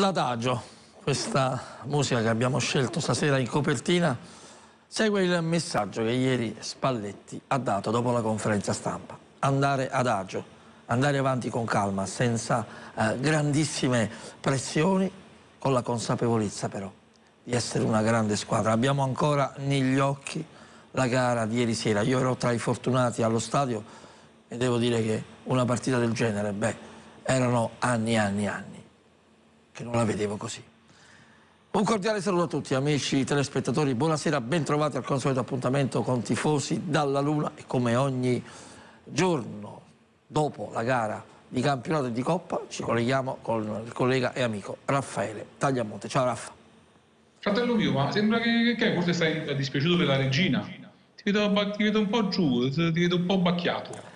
L'adagio, questa musica che abbiamo scelto stasera in copertina, segue il messaggio che ieri Spalletti ha dato dopo la conferenza stampa. Andare adagio, andare avanti con calma, senza eh, grandissime pressioni, con la consapevolezza però di essere una grande squadra. Abbiamo ancora negli occhi la gara di ieri sera. Io ero tra i fortunati allo stadio e devo dire che una partita del genere, beh, erano anni e anni e anni che non la vedevo così. Un cordiale saluto a tutti amici telespettatori, buonasera, ben trovati al consueto appuntamento con Tifosi dalla Luna e come ogni giorno dopo la gara di campionato e di Coppa ci colleghiamo con il collega e amico Raffaele Tagliamonte. Ciao Raffa. Fratello mio, ma sembra che, che forse stai dispiaciuto per la regina. Ti vedo, ti vedo un po' giù, ti vedo un po' bacchiato.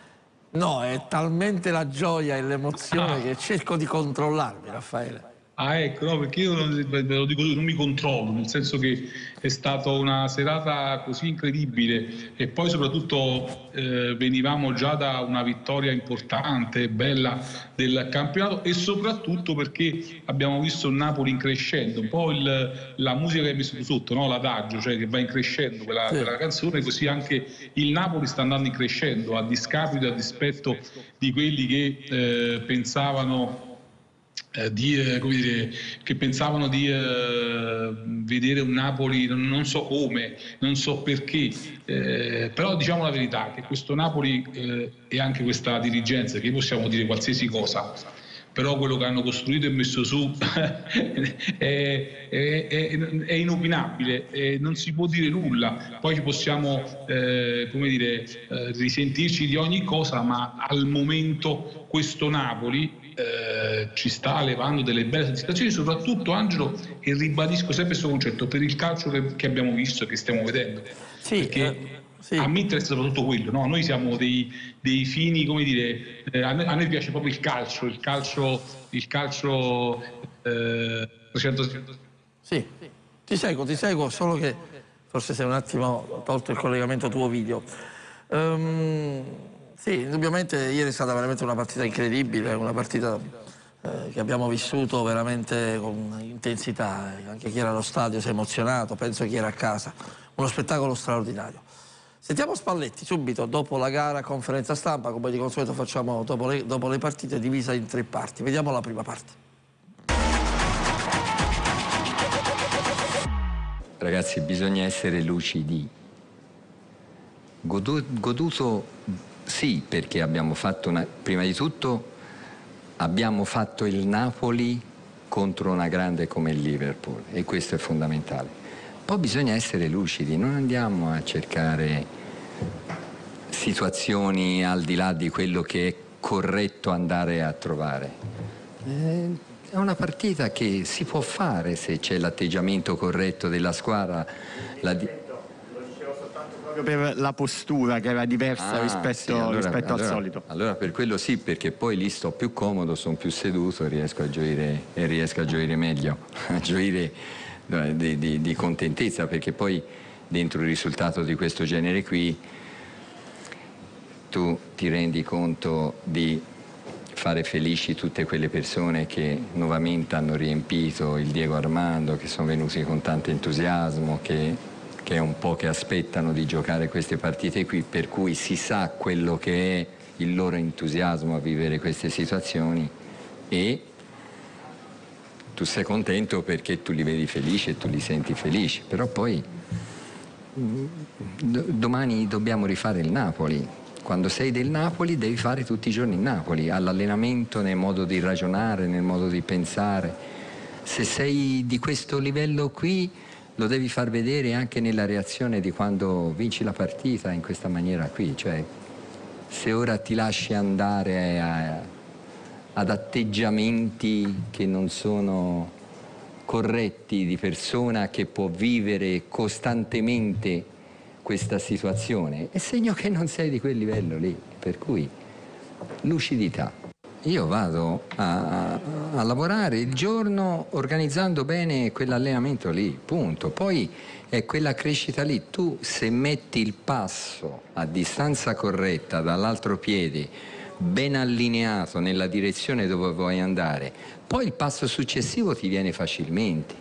No, è talmente la gioia e l'emozione ah. che cerco di controllarmi, Raffaele. Ah ecco, no, perché io non, ve lo dico, non mi controllo, nel senso che è stata una serata così incredibile e poi soprattutto eh, venivamo già da una vittoria importante, bella del campionato e soprattutto perché abbiamo visto il Napoli in crescendo, un po' il, la musica che hai messo sotto, no? l'adagio, cioè che va in crescendo quella, sì. quella canzone, così anche il Napoli sta andando in crescendo a discapito e a dispetto di quelli che eh, pensavano eh, di, eh, dire, che pensavano di eh, vedere un Napoli non so come, non so perché, eh, però diciamo la verità che questo Napoli eh, e anche questa dirigenza, che possiamo dire qualsiasi cosa, però quello che hanno costruito e messo su è, è, è, è, inopinabile, non si può dire nulla, poi possiamo eh, dire, eh, risentirci di ogni cosa, ma al momento questo Napoli eh, ci sta levando delle belle soddisfazioni, soprattutto Angelo, e ribadisco sempre questo concetto, per il calcio che, che abbiamo visto e che stiamo vedendo. Sì, Perché eh, sì. a me interessa soprattutto quello, no? noi siamo dei, dei fini, come dire, eh, a, noi, a, noi, piace proprio il calcio, il calcio, il calcio eh, 360. Sì, ti seguo, ti seguo, solo che forse sei un attimo tolto il collegamento tuo video. Um, sì, indubbiamente ieri è stata veramente una partita incredibile, una partita eh, che abbiamo vissuto veramente con intensità, anche chi era allo stadio si è emozionato, penso chi era a casa, uno spettacolo straordinario. Sentiamo Spalletti subito dopo la gara, conferenza stampa, come di consueto facciamo dopo le, dopo le partite, divisa in tre parti. Vediamo la prima parte. Ragazzi, bisogna essere lucidi. Goduto sì, perché abbiamo fatto una, prima di tutto abbiamo fatto il Napoli contro una grande come il Liverpool e questo è fondamentale. Poi bisogna essere lucidi, non andiamo a cercare situazioni al di là di quello che è corretto andare a trovare. Eh, è una partita che si può fare se c'è l'atteggiamento corretto della squadra. La di- proprio per la postura che era diversa ah, rispetto, sì, allora, rispetto allora, al solito. Allora per quello sì, perché poi lì sto più comodo, sono più seduto riesco a gioire, e riesco a gioire meglio, a gioire di, di, di contentezza, perché poi dentro il risultato di questo genere qui tu ti rendi conto di fare felici tutte quelle persone che nuovamente hanno riempito il Diego Armando, che sono venuti con tanto entusiasmo, che che è un po' che aspettano di giocare queste partite qui, per cui si sa quello che è il loro entusiasmo a vivere queste situazioni e tu sei contento perché tu li vedi felici e tu li senti felici, però poi domani dobbiamo rifare il Napoli. Quando sei del Napoli devi fare tutti i giorni il Napoli, all'allenamento, nel modo di ragionare, nel modo di pensare. Se sei di questo livello qui lo devi far vedere anche nella reazione di quando vinci la partita in questa maniera qui, cioè se ora ti lasci andare a, ad atteggiamenti che non sono corretti di persona che può vivere costantemente questa situazione, è segno che non sei di quel livello lì, per cui lucidità. Io vado a, a, lavorare il giorno organizzando bene quell'allenamento lì, punto. Poi è quella crescita lì. Tu se metti il passo a distanza corretta dall'altro piede, ben allineato nella direzione dove vuoi andare, poi il passo successivo ti viene facilmente.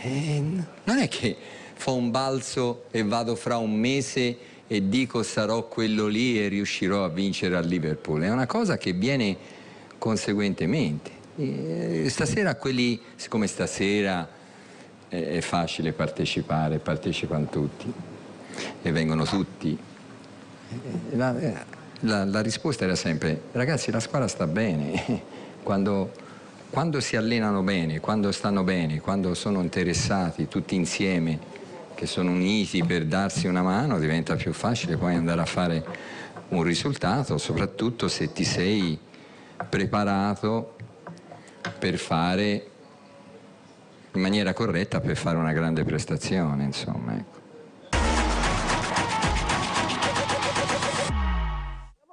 E non è che fa un balzo e vado fra un mese e dico sarò quello lì e riuscirò a vincere a Liverpool, è una cosa che viene conseguentemente. E stasera quelli, siccome stasera è facile partecipare, partecipano tutti e vengono tutti. La, la, la, risposta era sempre, ragazzi la squadra sta bene, quando, quando si allenano bene, quando stanno bene, quando sono interessati tutti insieme, che sono uniti per darsi una mano, diventa più facile poi andare a fare un risultato, soprattutto se ti sei preparato per fare in maniera corretta per fare una grande prestazione, insomma. Ecco.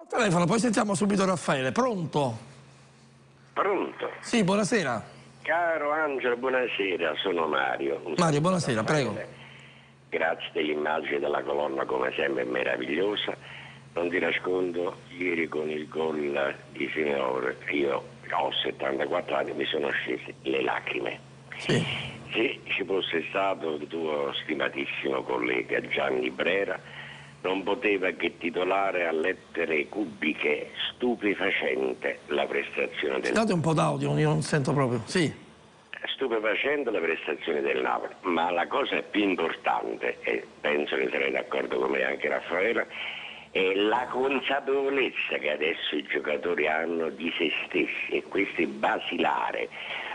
Telefono, poi sentiamo subito Raffaele. Pronto? Pronto? Sì, buonasera. Caro Angelo, buonasera, sono Mario. Un Mario, buonasera, prego. Grazie dell'immagine della colonna come sempre meravigliosa. Non ti nascondo, ieri con il gol di Signore, io ho 74 anni, mi sono scese le lacrime sì. Se ci fosse stato il tuo stimatissimo collega Gianni Brera, non poteva che titolare a lettere cubiche stupefacente la prestazione del Date un po' d'audio, io non sento proprio. Sì. Stupefacente la prestazione del Napoli, ma la cosa più importante, e penso che sarei d'accordo con me anche Raffaella, è la consapevolezza che adesso i giocatori hanno di se stessi e questo è basilare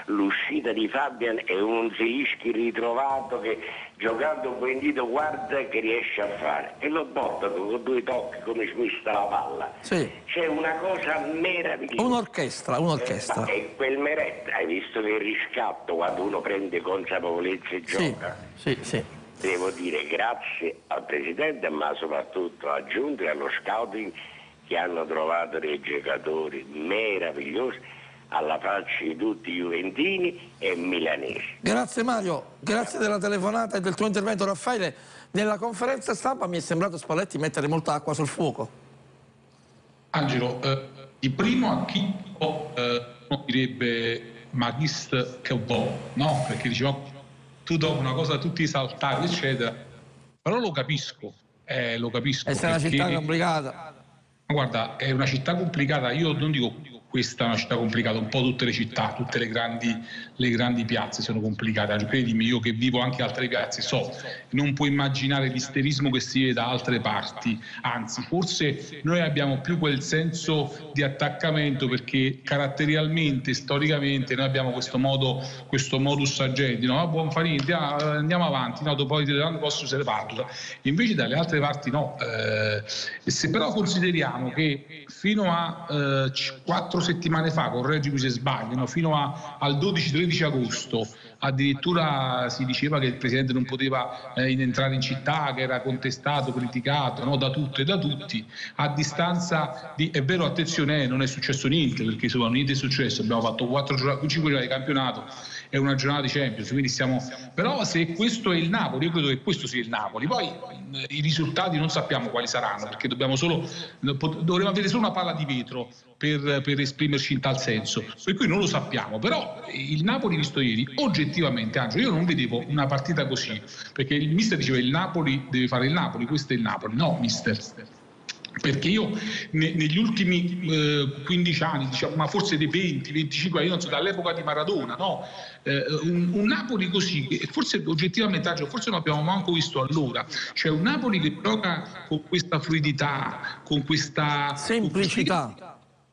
l'uscita di Fabian è un Zelischi ritrovato che giocando un vendito guarda che riesce a fare e lo botta con due tocchi come smista la palla. Sì. C'è una cosa meravigliosa. Un'orchestra, un'orchestra. Eh, e quel Meret, hai visto che riscatto quando uno prende consapevolezza e gioca? Sì, sì, sì. Devo dire grazie al Presidente ma soprattutto a Giunta e allo scouting che hanno trovato dei giocatori meravigliosi alla faccia di tutti i juventini e milanesi. Grazie Mario, grazie della telefonata e del tuo intervento Raffaele. Nella conferenza stampa mi è sembrato Spalletti mettere molta acqua sul fuoco. Angelo, eh, di primo acchito eh, direbbe Magist che un po', no? Perché diceva tu dopo una cosa tutti saltati eccetera, però lo capisco, eh, lo capisco. È una città complicata. Guarda, è una città complicata, io non dico questa è una città complicata, un po' tutte le città, tutte le grandi, le grandi piazze sono complicate. Credimi, io che vivo anche altre piazze, so, non puoi immaginare l'isterismo che si vede da altre parti, anzi, forse noi abbiamo più quel senso di attaccamento perché caratterialmente, storicamente, noi abbiamo questo modo, questo modus agendi, no? Ah, buon fa niente, ah, andiamo avanti, no, dopo l'anno posso osservarla. Invece dalle altre parti no. Eh, se però consideriamo che fino a eh, 4 quattro settimane fa, correggimi se sbaglio, no? fino a, al 12-13 agosto addirittura si diceva che il Presidente non poteva eh, entrare in città, che era contestato, criticato no? da tutte e da tutti, a distanza di... È vero, attenzione, eh, non è successo niente, perché insomma niente è successo, abbiamo fatto 4 5 giornate di campionato e una giornata di Champions, quindi stiamo... Però se questo è il Napoli, io credo che questo sia il Napoli, poi eh, i risultati non sappiamo quali saranno, perché dobbiamo solo... dovremo avere solo una palla di vetro per, per, esprimerci in tal senso, per cui non lo sappiamo, però il Napoli visto ieri, oggettivamente, Angelo, io non vedevo una partita così, perché il mister diceva il Napoli deve fare il Napoli, questo è il Napoli, no mister, perché io ne, negli ultimi eh, 15 anni, diciamo, ma forse dei 20, 25 anni, non so, dall'epoca di Maradona, no? eh, un, un, Napoli così, forse oggettivamente, forse non abbiamo manco visto allora, cioè un Napoli che gioca con questa fluidità, con questa semplicità. Con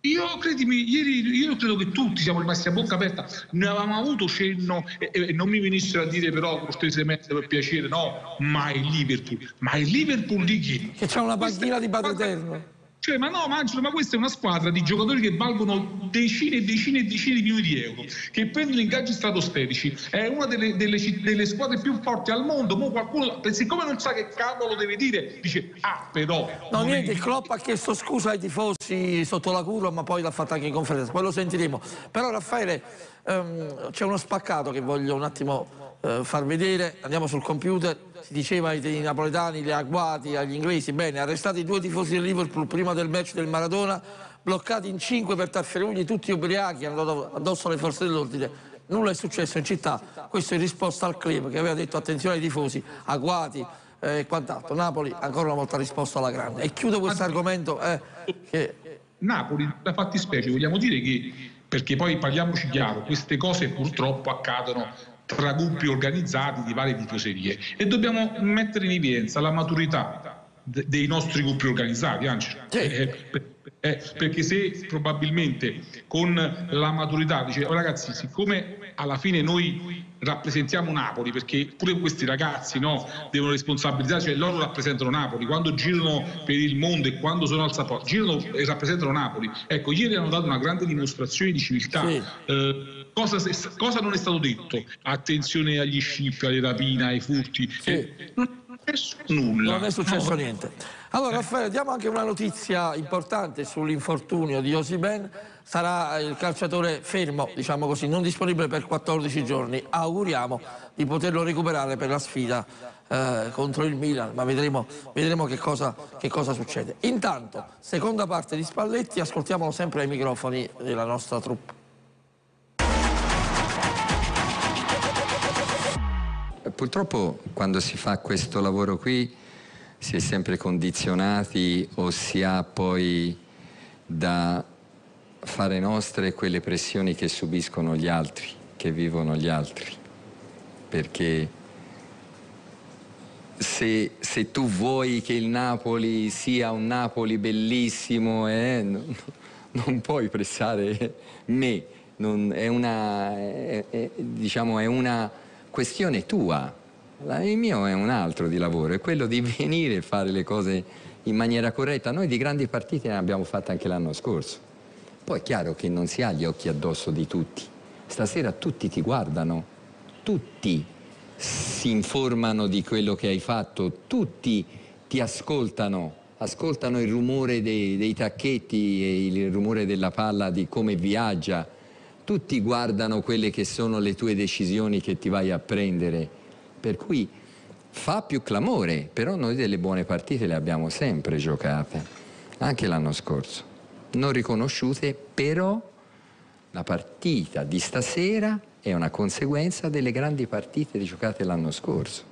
io, credimi, ieri io credo che tutti siamo rimasti a bocca aperta, ne avevamo avuto cenno e, e non mi venissero a dire però cortesemente per piacere, no, ma il Liverpool, ma il Liverpool di chi? Che c'è una panchina di Padre Eterno. Cioè, ma no, Mangelo, ma questa è una squadra di giocatori che valgono decine e decine e decine di milioni di euro, che prendono ingaggi stratosferici. È una delle, delle, delle squadre più forti al mondo. Mo qualcuno, siccome non sa che cavolo deve dire, dice, ah, però. No, niente, il Klopp ha chiesto scusa ai tifosi sotto la curva, ma poi l'ha fatta anche in conferenza. Poi lo sentiremo. Però, Raffaele, um, c'è uno spaccato che voglio un attimo eh, far vedere, andiamo sul computer, si diceva ai napoletani, gli agguati, agli inglesi, bene, arrestati due tifosi del Liverpool prima del match del Maradona, bloccati in cinque per Tafferugli, tutti ubriachi, hanno dato addosso alle forze dell'ordine. Nulla è successo in città, questo in risposta al club che aveva detto attenzione ai tifosi, agguati eh, e quant'altro. Napoli ancora una volta ha risposto alla grande. E chiudo questo argomento eh, che... Napoli, la fattispecie, vogliamo dire che, perché poi parliamoci chiaro, queste cose purtroppo accadono tra gruppi organizzati di varie tifoserie e dobbiamo mettere in evidenza la maturità dei nostri gruppi organizzati, anzi, sì. eh, eh, perché se probabilmente con la maturità dice oh, ragazzi siccome alla fine noi rappresentiamo Napoli perché pure questi ragazzi no, devono responsabilizzare, cioè loro rappresentano Napoli. Quando girano per il mondo e quando sono al Saport girano e rappresentano Napoli. Ecco ieri hanno dato una grande dimostrazione di civiltà. Sì. eh, cosa, cosa, non è stato detto? Attenzione agli scippi, alle rapine, ai furti. Sì. eh, non è successo nulla non è successo no. niente allora Raffaele diamo anche una notizia importante sull'infortunio di Osiben sarà il calciatore fermo, diciamo così, non disponibile per 14 giorni. Auguriamo di poterlo recuperare per la sfida eh, contro il Milan, ma vedremo, vedremo che, cosa, che, cosa, succede. Intanto, seconda parte di Spalletti, ascoltiamolo sempre ai microfoni della nostra troupe. Purtroppo quando si fa questo lavoro qui si è sempre condizionati o si ha poi da fare nostre quelle pressioni che subiscono gli altri, che vivono gli altri. Perché se, se tu vuoi che il Napoli sia un Napoli bellissimo, eh, non, non puoi pressare me, non, è, una, è, è, diciamo, è una questione tua. Il mio è un altro di lavoro, è quello di venire e fare le cose in maniera corretta. Noi di grandi partite ne abbiamo fatte anche l'anno scorso. Poi è chiaro che non si ha gli occhi addosso di tutti. Stasera tutti ti guardano, tutti si informano di quello che hai fatto, tutti ti ascoltano, ascoltano il rumore dei, dei tacchetti e il rumore della palla di come viaggia, tutti guardano quelle che sono le tue decisioni che ti vai a prendere. Per cui fa più clamore, però noi delle buone partite le abbiamo sempre giocate, anche l'anno scorso non riconosciute, però la partita di stasera è una conseguenza delle grandi partite giocate l'anno scorso.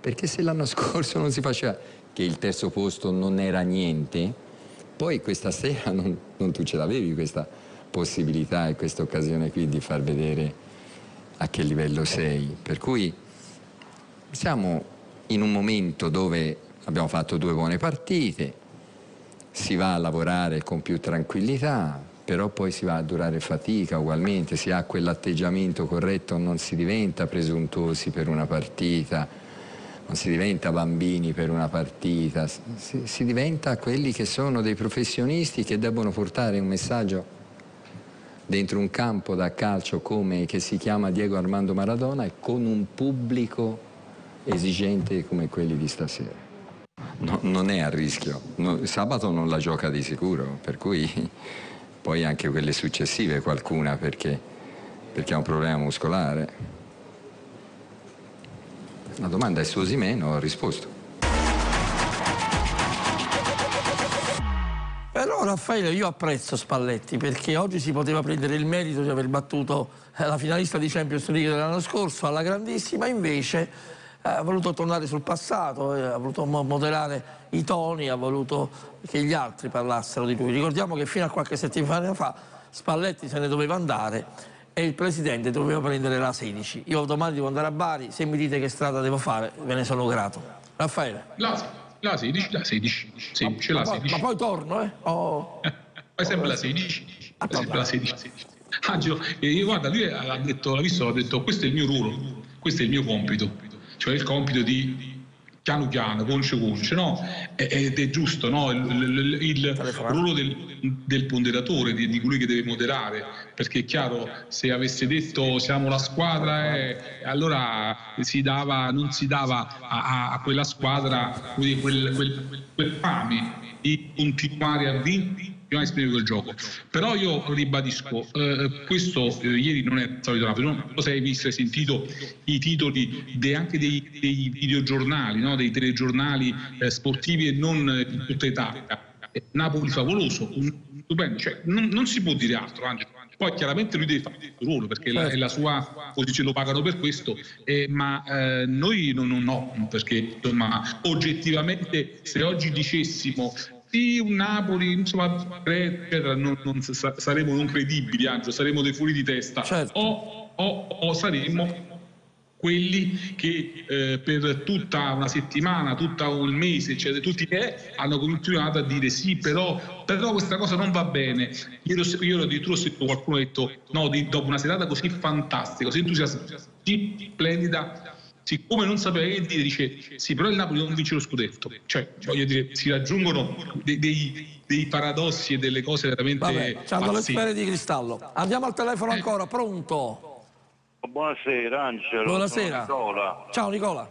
Perché se l'anno scorso non si faceva, che il terzo posto non era niente, poi questa sera non, non tu ce l'avevi questa possibilità e questa occasione qui di far vedere a che livello sei. Per cui siamo in un momento dove abbiamo fatto due buone partite, si va a lavorare con più tranquillità, però poi si va a durare fatica ugualmente, si ha quell'atteggiamento corretto, non si diventa presuntuosi per una partita, non si diventa bambini per una partita, si, si diventa quelli che sono dei professionisti che debbono portare un messaggio dentro un campo da calcio come che si chiama Diego Armando Maradona e con un pubblico esigente come quelli di stasera no, non è a rischio. No, sabato non la gioca di sicuro, per cui poi anche quelle successive qualcuna perché, perché ha un problema muscolare. La domanda è su Osimeno, ho risposto. Però Raffaele io apprezzo Spalletti perché oggi si poteva prendere il merito di aver battuto la finalista di Champions League dell'anno scorso alla grandissima, invece ha voluto tornare sul passato, eh, ha voluto moderare i toni, ha voluto che gli altri parlassero di lui. Ricordiamo che fino a qualche settimana fa Spalletti se ne doveva andare e il Presidente doveva prendere la 16. Io domani devo andare a Bari, se mi dite che strada devo fare ve ne sono grato. Raffaele. La, la 16, la 16, sì, ma, c'è la 16. Ma poi torno, eh? Oh. Poi sempre la 16, ah, sempre la 16. Angelo, eh, guarda, lui ha detto, l'ha visto, ha detto questo è il mio ruolo, questo è il mio compito cioè il compito di piano piano, conce conce, no? Ed è giusto, no? Il, il, il ruolo del, del ponderatore, di, di, colui che deve moderare, perché è chiaro, se avesse detto siamo la squadra, eh, allora si dava, non si dava a, a quella squadra quel, quel, quel fame di continuare a vincere prima di esprimere quel gioco. Però io ribadisco, eh, questo eh, ieri non è solito Napoli, non so se hai visto e sentito i titoli de, anche dei, dei videogiornali, no? dei telegiornali eh, sportivi e non in tutta Italia. Napoli favoloso, stupendo, cioè, non, non, si può dire altro, Angelo. Poi chiaramente lui deve fare il ruolo perché certo. è la sua posizione, lo pagano per questo, eh, ma eh, noi non, non no, perché insomma, oggettivamente se oggi dicessimo sì, un Napoli, insomma, eccetera, non, non, saremo non credibili, Angelo, saremo dei fuori di testa, certo. o, o, o saremmo quelli che eh, per tutta una settimana, tutto un mese, cioè, tutti che hanno continuato a dire sì, però, però questa cosa non va bene. Io, io addirittura ho sentito qualcuno ha detto no, di, dopo una serata così fantastica, così entusiasmante, così splendida, siccome non sapeva che dire, dice sì, però il Napoli non vince lo scudetto. Cioè, voglio dire, si raggiungono dei, dei, dei paradossi e delle cose veramente... Vabbè, hanno le sfere di cristallo. Andiamo al telefono eh. ancora, pronto? Buonasera Angelo. Buonasera. Nicola. Ciao Nicola.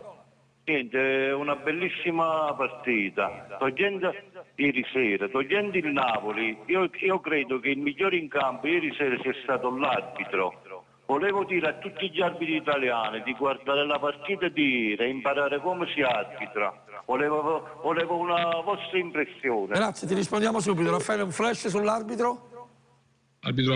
Niente, una bellissima partita. Togliendo ieri sera, togliendo il Napoli, io, io credo che il migliore in campo ieri sera sia stato l'arbitro. Volevo dire a tutti gli arbitri italiani di guardare la partita di ieri e imparare come si arbitra. Volevo, volevo una vostra impressione. Grazie, ti rispondiamo subito. Raffaele, un flash sull'arbitro? arbitro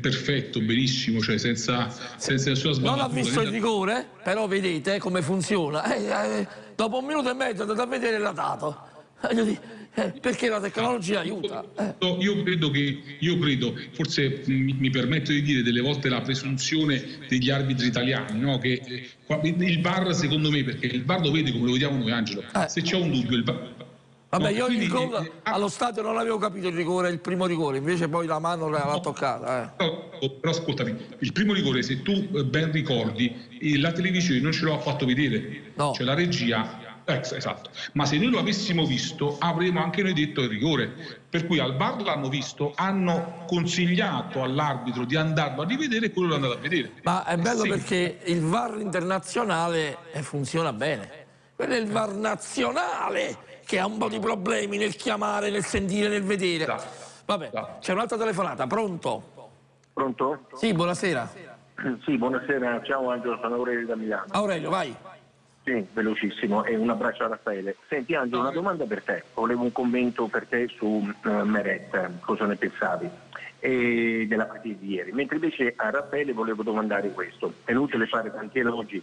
perfetto, benissimo, cioè senza, senza nessuna sbagliata. Non ha visto il rigore, però vedete come funziona. Eh, eh, dopo un minuto e mezzo andate a vedere la dato. Eh, perché la tecnologia aiuta. Eh. Io credo che, io credo, forse mi, mi, permetto di dire delle volte la presunzione degli arbitri italiani, no? che eh, il VAR secondo me, perché il VAR lo vede come lo vediamo noi Angelo, eh. se c'è un dubbio il VAR Vabbè, io quindi, gol, eh, allo stadio non avevo capito il rigore, il primo rigore, invece poi la mano l'ha toccata. Eh. No, però ascoltami, il primo rigore, se tu eh, ben ricordi, la televisione non ce l'ha fatto vedere, no. cioè la regia esatto. Ma se noi lo avessimo visto, avremmo anche noi detto il rigore. Per cui al bar l'hanno visto, hanno consigliato all'arbitro di andarlo a rivedere e quello l'ha andato a vedere. Ma è bello sì. perché il VAR internazionale funziona bene. Quello è il VAR nazionale che ha un po' di problemi nel chiamare, nel sentire, nel vedere. Vabbè, c'è un'altra telefonata, pronto? Pronto? Sì, buonasera. Sì, buonasera, ciao Angelo, sono Aurelio da Milano. Aurelio, vai. Sì, velocissimo. E un abbraccio a Raffaele. Senti Angelo, una domanda per te, volevo un commento per te su uh, Meret, cosa ne pensavi? E della partita di ieri, mentre invece a Raffaele volevo domandare questo, è inutile fare tanti elogi,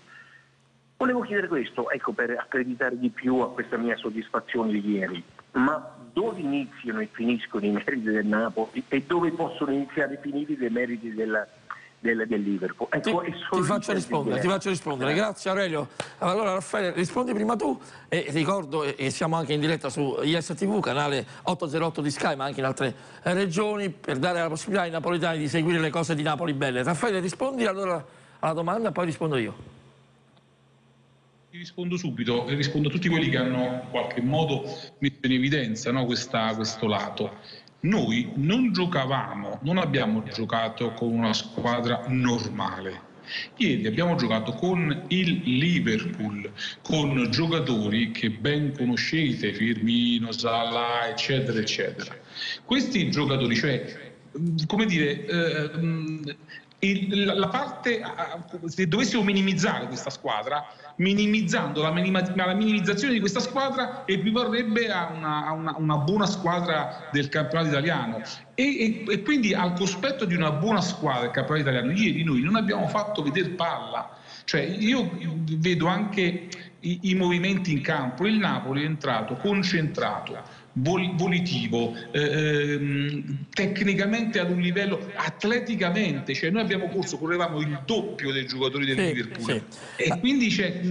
Volevo chiedere questo, ecco, per accreditare di più a questa mia soddisfazione di ieri, ma dove iniziano e finiscono i meriti del Napoli? E dove possono iniziare e finire i meriti del, del, del Liverpool? Ecco, ti, ti, faccio rispondere, ti, faccio rispondere, grazie Aurelio. Allora Raffaele, rispondi prima tu e ricordo che siamo anche in diretta su ISTV, canale 808 di Sky, ma anche in altre regioni, per dare la possibilità ai napoletani di seguire le cose di Napoli belle. Raffaele, rispondi allora alla domanda e poi rispondo io. Ti rispondo subito e rispondo a tutti quelli che hanno in qualche modo messo in evidenza no, questa, questo lato. Noi non giocavamo, non abbiamo giocato con una squadra normale. Ieri abbiamo giocato con il Liverpool, con giocatori che ben conoscete, Firmino, Salah, eccetera, eccetera. Questi giocatori, cioè, come dire, eh, il, la parte, se dovessimo minimizzare questa squadra, minimizzando la, minima, la minimizzazione di questa squadra equivarrebbe a una, a una, una buona squadra del campionato italiano. E, e, e, quindi al cospetto di una buona squadra del campionato italiano, ieri noi non abbiamo fatto vedere palla. Cioè io vedo anche i, i movimenti in campo, il Napoli è entrato concentrato volitivo, eh, ehm, tecnicamente ad un livello, atleticamente, cioè noi abbiamo corso, correvamo il doppio dei giocatori del sì, Liverpool sì. e quindi c'è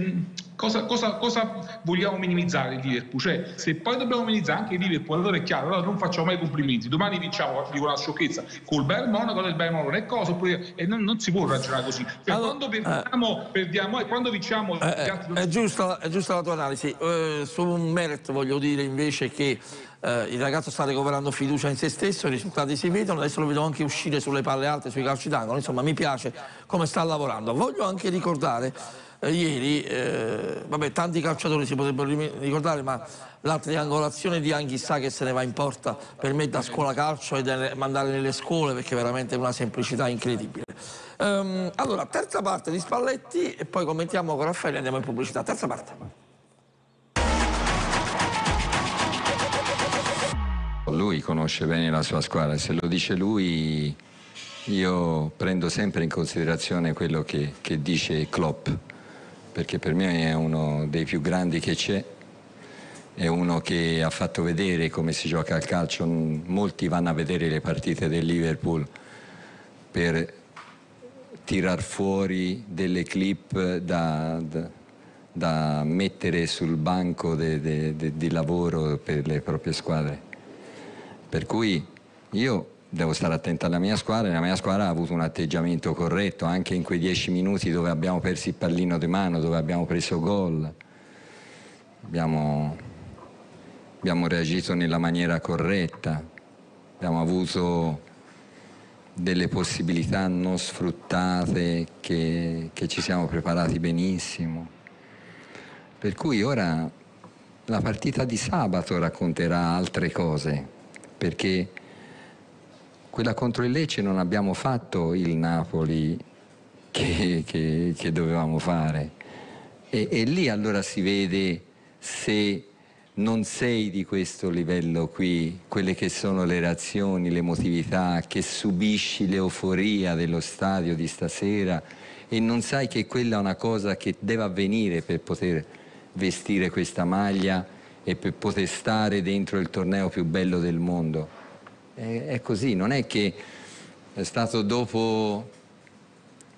Cosa, cosa, cosa, vogliamo minimizzare il Liverpool? Cioè, se poi dobbiamo minimizzare anche il Liverpool, allora è chiaro, allora non facciamo mai complimenti. Domani vinciamo, dico una sciocchezza, col Bayern Monaco del Bayern Monaco, è cosa, oppure, e non, non, si può ragionare così. Cioè, allora, quando perdiamo, eh, perdiamo, e quando vinciamo... Eh, è, giusta, è, giusta, la tua analisi. Uh, su un Meret voglio dire invece che Uh, il ragazzo sta recuperando fiducia in se stesso, i risultati si vedono, adesso lo vedo anche uscire sulle palle alte, sui calci d'angolo, insomma mi piace come sta lavorando. Voglio anche ricordare eh, ieri, eh, vabbè, tanti calciatori si potrebbero ricordare, ma la triangolazione di Anghissà che se ne va in porta per me da scuola calcio e da mandare nelle scuole perché veramente è una semplicità incredibile. Um, allora, terza parte di Spalletti e poi commentiamo con Raffaele e andiamo in pubblicità. Terza parte. Lui conosce bene la sua squadra, se lo dice lui io prendo sempre in considerazione quello che, che dice Klopp, perché per me è uno dei più grandi che c'è, è uno che ha fatto vedere come si gioca al calcio, molti vanno a vedere le partite del Liverpool per tirar fuori delle clip da, da, da mettere sul banco di lavoro per le proprie squadre. Per cui io devo stare attento alla mia squadra e la mia squadra ha avuto un atteggiamento corretto anche in quei dieci minuti dove abbiamo perso il pallino di mano, dove abbiamo preso gol. Abbiamo, abbiamo reagito nella maniera corretta, abbiamo avuto delle possibilità non sfruttate che, che ci siamo preparati benissimo. Per cui ora la partita di sabato racconterà altre cose, perché quella contro il Lecce non abbiamo fatto il Napoli che, che, che dovevamo fare. E, e, lì allora si vede se non sei di questo livello qui, quelle che sono le reazioni, l'emotività, che subisci l'euforia dello stadio di stasera e non sai che quella è una cosa che deve avvenire per poter vestire questa maglia e per poter stare dentro il torneo più bello del mondo è, è così, non è che è stato dopo,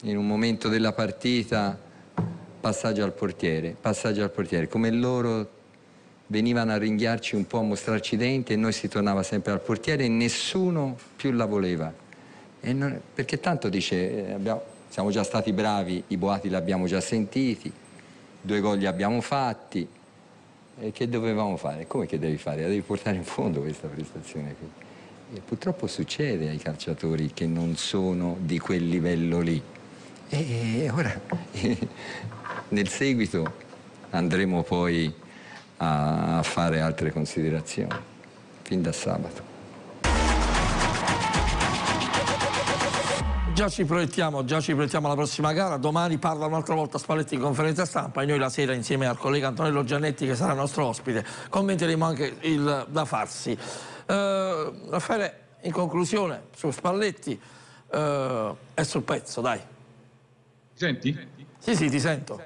in un momento della partita, passaggio al portiere, passaggio al portiere, come loro venivano a ringhiarci un po', a mostrarci i denti e noi si tornava sempre al portiere e nessuno più la voleva. Non, perché tanto dice, eh, abbiamo, siamo già stati bravi, i boati li abbiamo già sentiti, due gol li abbiamo fatti, e che dovevamo fare? Come che devi fare? La devi portare in fondo questa prestazione qui. E purtroppo succede ai calciatori che non sono di quel livello lì. E ora, nel seguito, andremo poi a fare altre considerazioni, fin da sabato. Già ci proiettiamo, già ci proiettiamo alla prossima gara, domani parla un'altra volta Spalletti in conferenza stampa e noi la sera insieme al collega Antonello Giannetti che sarà nostro ospite commenteremo anche il da farsi. Uh, Raffaele, in conclusione, su Spalletti uh, è sul pezzo, dai. Senti? Sì, sì, ti sento.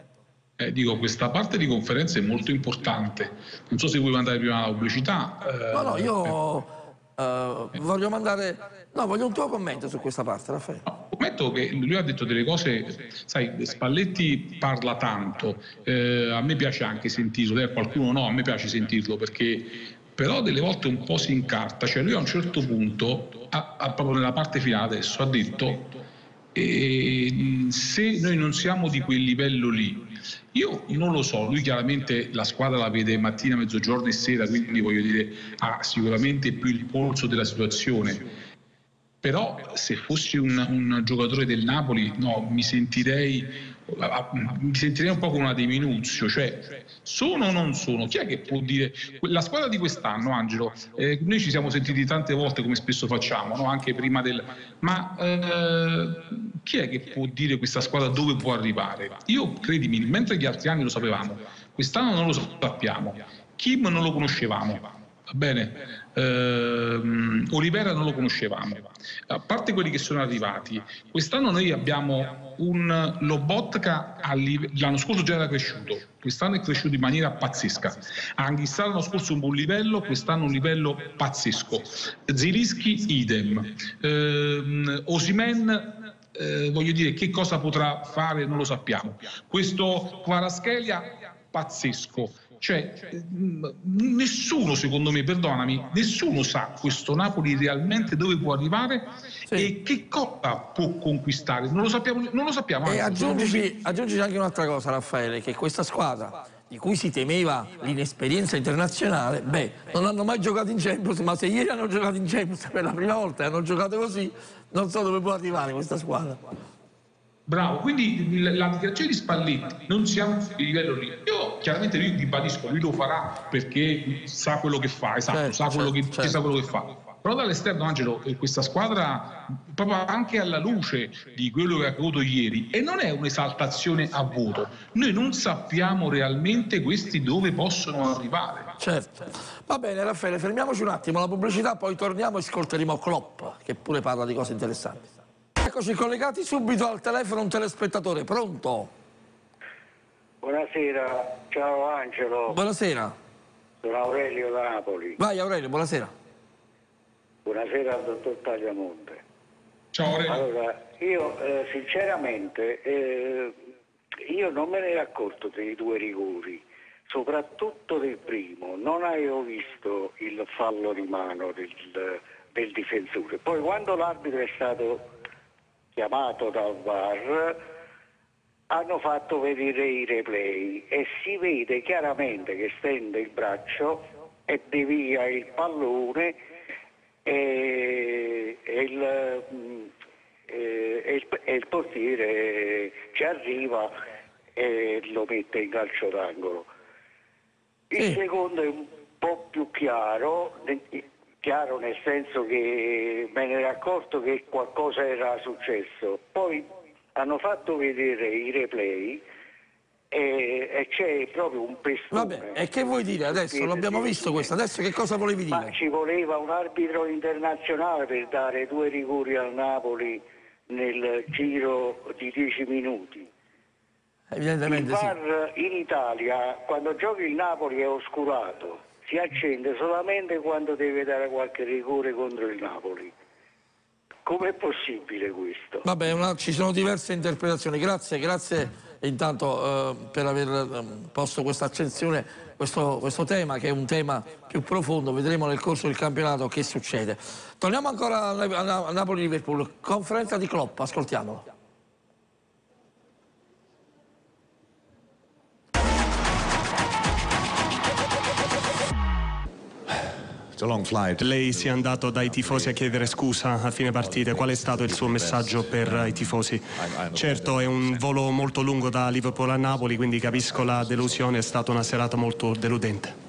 Eh, dico, questa parte di conferenza è molto importante. Non so se vuoi mandare prima la pubblicità. Eh, no, no, io eh, voglio mandare... No, voglio un tuo commento su questa parte, Raffaele. No, commento che lui ha detto delle cose, sai, Spalletti parla tanto, eh, a me piace anche sentirlo, a qualcuno no, a me piace sentirlo perché però delle volte un po' si incarta, cioè lui a un certo punto, a, a, proprio nella parte finale adesso, ha detto eh, se noi non siamo di quel livello lì, io non lo so, lui chiaramente la squadra la vede mattina, mezzogiorno e sera, quindi voglio dire ha sicuramente più il polso della situazione. Però se fossi un, un giocatore del Napoli, no, mi sentirei mi sentirei un po' come una deminuzio, cioè sono o non sono? Chi è che può dire? La squadra di quest'anno, Angelo, eh, noi ci siamo sentiti tante volte come spesso facciamo, no? anche prima del... Ma eh, chi è che può dire questa squadra dove può arrivare? Io, credimi, mentre gli altri anni lo sapevamo, quest'anno non lo sappiamo. Kim non lo conoscevamo, bene? Uh, Olivera non lo conoscevamo. A parte quelli che sono arrivati, quest'anno noi abbiamo un Lobotka l'anno scorso già era cresciuto, quest'anno è cresciuto in maniera pazzesca. Anghissà l'anno scorso un buon livello, quest'anno un livello pazzesco. Zirischi idem. Uh, Osimen eh, voglio dire che cosa potrà fare non lo sappiamo. Questo Quaraschelia pazzesco. Cioè, nessuno, secondo me, perdonami, nessuno sa questo Napoli realmente dove può arrivare sì. e che cosa può conquistare. Non lo sappiamo. Non lo sappiamo e aggiungici, aggiungici anche un'altra cosa, Raffaele, che questa squadra di cui si temeva l'inesperienza internazionale, beh, non hanno mai giocato in Champions, ma se ieri hanno giocato in Champions per la prima volta e hanno giocato così, non so dove può arrivare questa squadra. Bravo, quindi la dichiarazione di Spalletti non siamo di livello lì. Io chiaramente lui ribadisco, lui lo farà perché sa quello che fa, esatto, certo, sa, quello certo, che, certo. sa quello che fa. Però dall'esterno, Angelo, eh, questa squadra, proprio anche alla luce di quello che è accaduto ieri, e non è un'esaltazione a vuoto, noi non sappiamo realmente questi dove possono arrivare. Certo. Va bene Raffaele, fermiamoci un attimo la pubblicità, poi torniamo e ascolteremo Klopp, che pure parla di cose interessanti. Eccoci collegati subito al telefono un telespettatore, pronto? Buonasera, ciao Angelo. Buonasera. Sono Aurelio da Napoli. Vai Aurelio, buonasera. Buonasera al dottor Tagliamonte. Ciao Aurelio. Allora, io eh, sinceramente eh, io non me ne ero accorto dei due rigori, soprattutto del primo. Non avevo visto il fallo di mano del, del difensore. Poi quando l'arbitro è stato chiamato dal VAR hanno fatto vedere i replay e si vede chiaramente che stende il braccio e devia il pallone e, e, il, e, il, e il portiere ci arriva e lo mette in calcio d'angolo. Il secondo è un po' più chiaro, chiaro nel senso che me ne ero accorto che qualcosa era successo. Poi hanno fatto vedere i replay e, e c'è proprio un pestone. Vabbè, e che vuoi dire adesso? Sì, L'abbiamo sì, visto sì. questo, adesso che cosa volevi Ma dire? ci voleva un arbitro internazionale per dare due rigori al Napoli nel giro di dieci minuti. Il Evidentemente sì. VAR in Italia, quando giochi il Napoli è oscurato, si accende solamente quando deve dare qualche rigore contro il Napoli. Com'è possibile questo? Vabbè, una- ci sono diverse interpretazioni. Grazie, grazie intanto eh, per aver eh, posto questa accensione, questo, questo tema che è un tema più profondo. Vedremo nel corso del campionato che succede. Torniamo ancora a, a- a Napoli-Liverpool. Conferenza di Klopp, ascoltiamolo. Lei si è andato dai tifosi a chiedere scusa a fine partita. Qual è stato il suo messaggio per i tifosi? Certo, è un volo molto lungo da Liverpool a Napoli, quindi capisco la delusione, è stata una serata molto deludente.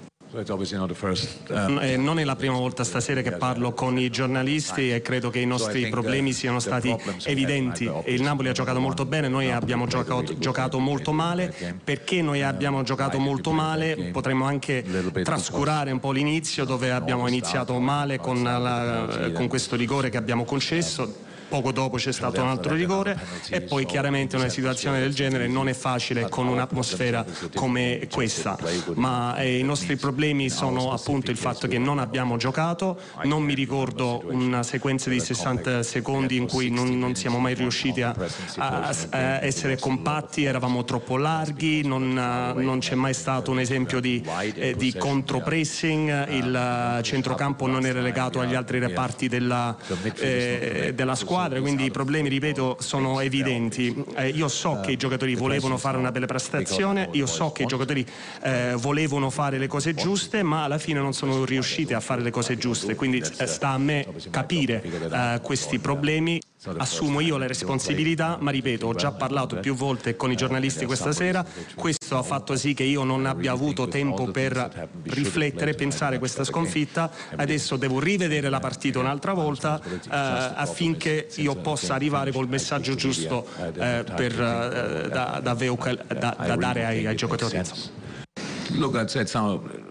Uh, Eh, non è la prima volta stasera che parlo con i giornalisti e credo che i nostri problemi siano stati evidenti. Il Napoli ha giocato molto bene, noi abbiamo giocato, giocato molto male. Perché noi abbiamo giocato molto male potremmo anche trascurare un po' l'inizio dove abbiamo iniziato male con, la- con questo rigore che abbiamo concesso. Poco dopo c'è stato un altro rigore e poi chiaramente una situazione del genere non è facile con un'atmosfera come questa, ma eh, i nostri problemi sono appunto il fatto che non abbiamo giocato, non mi ricordo una sequenza di 60 secondi in cui non, non siamo mai riusciti a, a- a essere compatti, eravamo troppo larghi, non, eh, non c'è mai stato un esempio di, eh, di contropressing, il eh, centrocampo non era legato agli altri reparti della, eh, della squadra, quindi i problemi, ripeto, sono evidenti. Eh, io so che i giocatori volevano fare una bella prestazione, io so che i giocatori eh, volevano fare le cose giuste, ma alla fine non sono riusciti a fare le cose giuste, quindi eh, sta a me capire eh, questi problemi. Assumo io le responsabilità, ma ripeto, ho già parlato più volte con i giornalisti questa sera, questo ha fatto sì che io non abbia avuto tempo per riflettere, pensare questa sconfitta, adesso devo rivedere la partita un'altra volta eh, affinché io possa arrivare col messaggio giusto eh, per, eh, da, da da- da dare ai, ai giocatori. look, I'd. Uh, said? You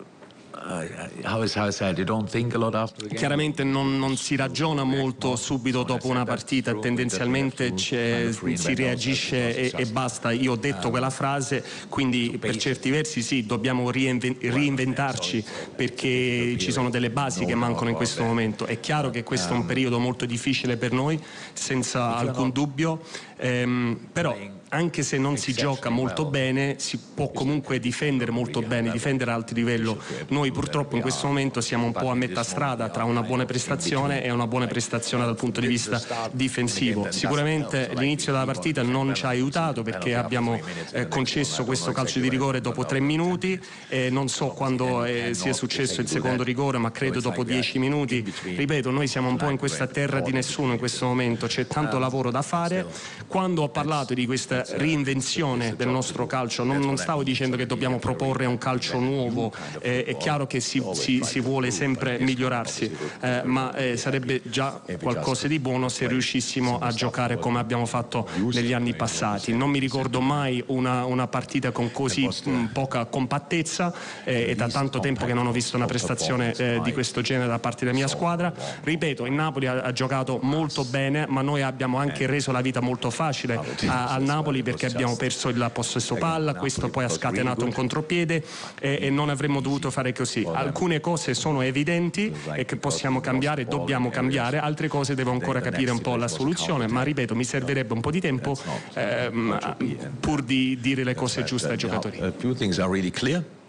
Chiaramente non, non si ragiona molto subito dopo una partita, tendenzialmente si reagisce e, e basta. Io ho detto quella frase, quindi per certi versi sì, dobbiamo reinven- reinventarci perché ci sono delle basi che mancano in questo momento. È chiaro che questo è un periodo molto difficile per noi, senza alcun dubbio, ehm, però anche se non si gioca molto bene, si può comunque difendere molto bene, difendere a alto livello. Noi purtroppo in questo momento siamo un po' a metà strada tra una buona prestazione e una buona prestazione dal punto di vista difensivo. Sicuramente l'inizio della partita non ci ha aiutato perché abbiamo eh, concesso questo calcio di rigore dopo tre minuti, e non so quando eh, sia successo il secondo rigore, ma credo dopo dieci minuti. Ripeto, noi siamo un po' in questa terra di nessuno in questo momento, c'è tanto lavoro da fare. Quando ho parlato di questa reinvenzione del nostro calcio, non, non stavo dicendo che dobbiamo proporre un calcio nuovo, eh, è chiaro che si, si, si vuole sempre migliorarsi, eh, ma eh, sarebbe già qualcosa di buono se riuscissimo a giocare come abbiamo fatto negli anni passati. Non mi ricordo mai una, una partita con così mh, poca compattezza eh, è da tanto tempo che non ho visto una prestazione eh, di questo genere da parte della mia squadra. Ripeto, il Napoli ha, ha giocato molto bene, ma noi abbiamo anche reso la vita molto facile a, al Napoli perché abbiamo perso il possesso palla, questo poi ha scatenato un contropiede e, e non avremmo dovuto fare così. Alcune cose sono evidenti e che possiamo cambiare, dobbiamo cambiare, altre cose devo ancora capire un po' la soluzione, ma ripeto, mi servirebbe un po' di tempo ehm, pur di dire le cose giuste ai giocatori.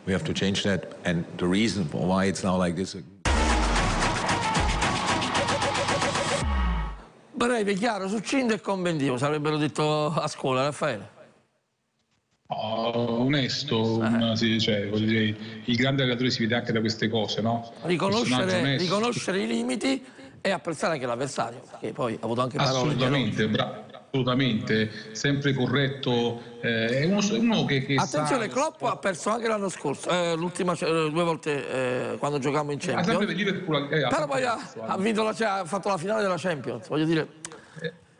We have to change that, and the reason why it's now like this. Breve, chiaro, succinto e conventivo, sarebbero detto a scuola, Raffaele. Oh, onesto, una- sì, cioè, dire, il grande allenatore si vede anche da queste cose, no? Riconoscere, onesto. riconoscere i limiti e apprezzare anche l'avversario, che poi ha avuto anche parole. Assolutamente, bra- assolutamente, sempre corretto. eh, è uno, uno che, che Attenzione, sa- Klopp ha perso anche l'anno scorso, eh, l'ultima, eh, due volte eh, quando giocavamo in Champions. Liverpool, eh, ha Però poi ha, ha vinto la, cioè, ha fatto la finale della Champions, voglio dire,